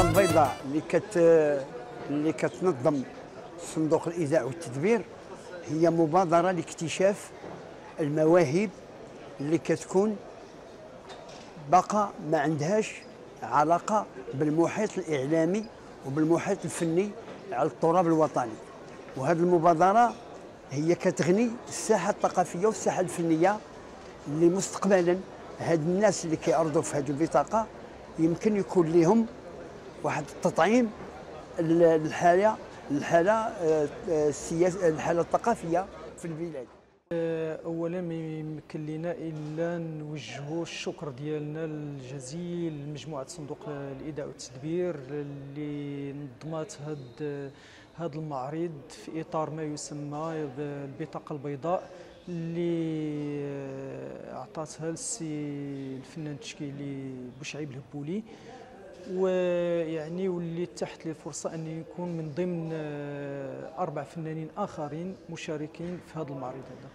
البيضاء اللي اللي كتنظم صندوق الإيذاء والتدبير هي مبادرة لاكتشاف المواهب اللي كتكون باقا ما عندهاش علاقة بالمحيط الإعلامي وبالمحيط الفني على التراب الوطني. وهذه المبادرة هي كتغني الساحة الثقافية والساحة الفنية اللي مستقبلا هاد الناس اللي كيعرضوا في هذه البطاقة يمكن يكون لهم واحد التطعيم ال- الحاله الحالة آه، آه، السياسة الحالة الثقافية في البلاد. اولا ما يمكن لنا إلا نوجهوا الشكر ديالنا الجزيل لمجموعة صندوق الإيداع والتدبير اللي نظمت هاد هذا المعرض في إطار ما يسمى بالبطاقه البيضاء اللي أعطاتها السي الفنان التشكيلي بوشعيب الهبولي. ويعني واللي تحت لي الفرصة أني يكون من ضمن آه، أربع فنانين آخرين مشاركين في هذا المعرض هذا.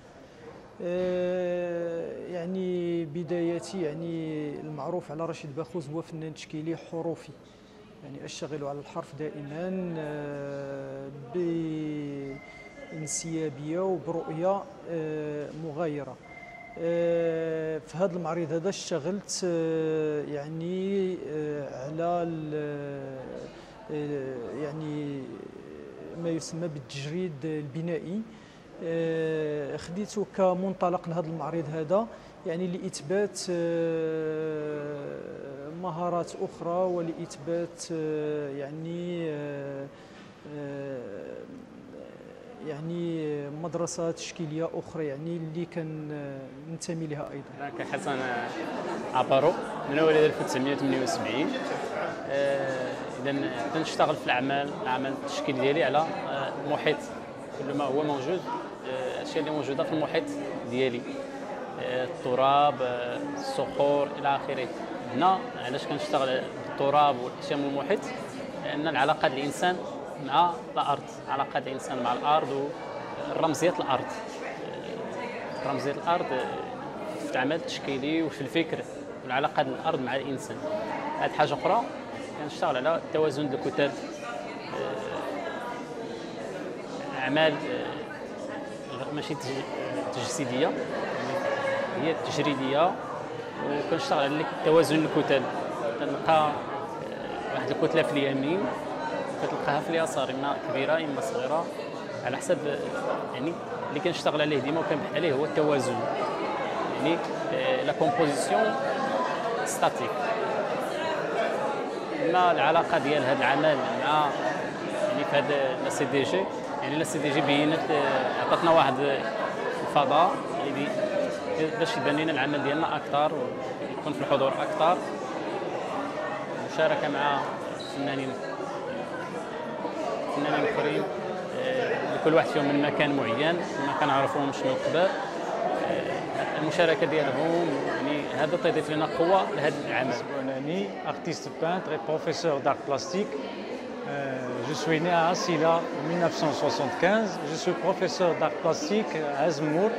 آه، يعني بدايتي يعني المعروف على رشيد باخوز هو فنان تشكيلي حروفي. يعني أشتغل على الحرف دائما آه، بإنسيابية وبرؤية مغايرة. في هذا المعرض هذا اشتغلت يعني على ال- آه، يعني ما يسمى بالتجريد البنائي. آه، خديته كمنطلق لهذا المعرض هذا يعني لإثبات آه، مهارات أخرى ولإثبات آه، يعني آه، آه، يعني مدرسة تشكيلية أخرى يعني اللي ننتمي لها أيضا. أنا كحسن من مواليد 1978 آه، إذا بدأت نشتغل في الأعمال الاعمال التشكيل ديالي على آه، محيط كل ما هو موجود آه، الاشياء اللي موجودة في المحيط ديالي. آه، التراب آه، الصخور إلى آخره. هنا علاش كنشتغل بالتراب والأشياء من المحيط؟ لأن العلاقة ديال الإنسان مع الأرض علاقة ديال الإنسان مع الأرض ورمزيه الأرض. آه، رمزية الأرض آه، في العمل التشكيلي وفي الفكر والعلاقة ديال الأرض مع الإنسان. هذه حاجة أخرى. كنشتغل على التوازن ديال الكتل آه، أعمال آه، ماشي تج- تجسيدية هي تجريدية وكنشتغل على توازن الكتل كنلقى آه، واحد الكتله في اليمين كتلقاها في اليسار إما كبيرة إما صغيرة على حسب يعني اللي كنشتغل عليه ديما وكنبحث عليه هو التوازن. يعني la composition statique اما العلاقة ديال هذا العمل مع يعني في هذا la CDG؟ يعني la CDG بينت آه، عطاتنا واحد الفضاء اللي باش يبان لنا العمل ديالنا أكثر ويكون في الحضور أكثر. مشاركة مع فنانين فنانين أخرين آه، لكل واحد فيهم من مكان معين. ما كنعرفوهمش من قبل. المشاركه ديالهم يعني هذا تضيف لنا قوه لهذا العمل Bonani, artiste peintre et professeur d'art plastique. Euh, je suis né à Assila en 1975. Je suis professeur d'art plastique à Azmour.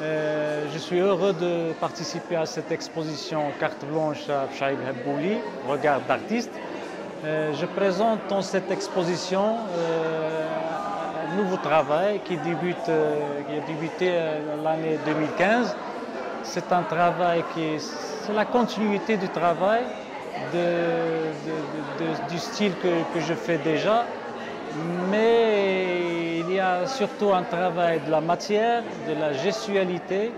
Euh, je suis heureux de participer à cette exposition carte blanche à Pchaïb Habbouli, regard d'artiste. Euh, je présente dans cette exposition euh, un nouveau travail qui, débute, euh, qui a débuté euh, l'année 2015. C'est un travail qui est, c'est la continuité du travail du style que, que je fais déjà, mais il y a surtout un travail de la matière, de la gestualité,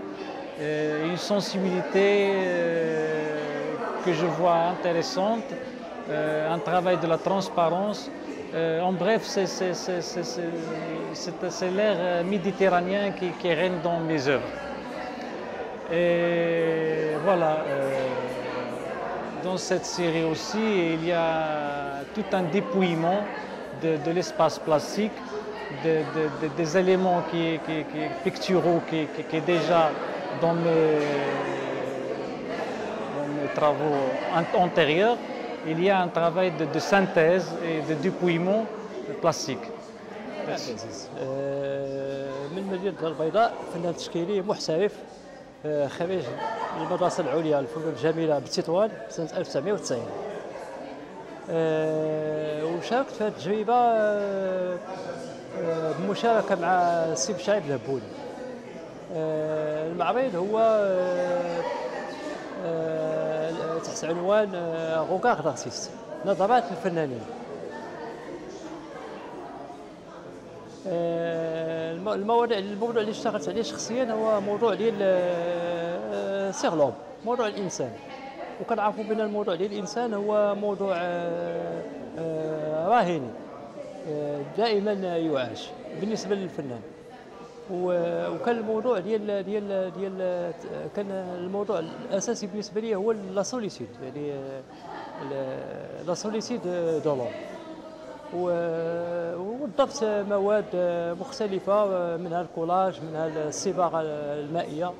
euh, une sensibilité que je vois intéressante, un travail de la transparence. Euh, en bref, c'est- l'air euh, méditerranéen qui, règne dans mes œuvres. Et voilà, euh, dans cette série aussi, il y a tout un dépouillement de, l'espace plastique, de- de- de- des éléments qui, picturaux qui, est déjà dans mes, travaux antérieurs, il y a un travail de, de synthèse et de dépouillement plastique. من مدينة البيضاء فنان تشكيلي محترف خريج المدرسة العليا للفنون الجميلة بتطوان سنة 1990 وشاركت في هذه التجربة بمشاركة مع السي شعيب الحبولي المعرض هو تحت عنوان Regards d'artistes نظرات الفنانين. المواضيع الموضوع اللي اشتغلت عليه شخصيا هو موضوع ديال sur l'homme موضوع الإنسان. وكنعرفوا بأن الموضوع ديال الإنسان هو موضوع راهني دائما يعاش. بالنسبة للفنان. وكان الموضوع ديال ديال ديال كان الموضوع الأساسي بالنسبة لي هو la solitude يعني la solitude de l'homme ووظفت مواد مختلفة منها الكولاج منها الصباغة المائية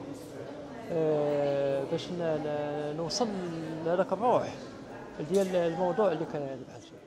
باش نوصل لهذاك الروح ديال الموضوع اللي كان نبحث فيه